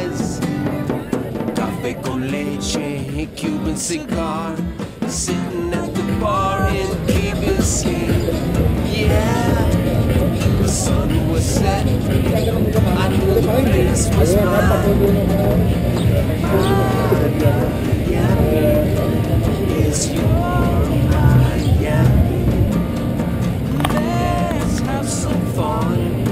surprise. Café con leche, Cuban cigar. Sitting at the bar in Biscayne. Yeah, the sun was set. I knew the place was mine. Miami is. Let's have some fun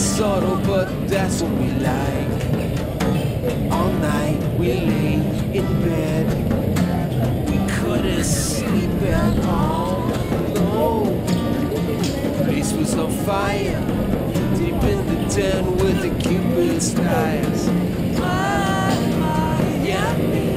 unsubtle, but that's what we like. All night we lay in bed, we couldn't sleep at all. No, place was on fire, deep in the den with the cupid's eyes. My Miami is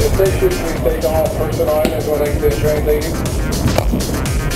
Station, please take off. First line is running this train, ladies.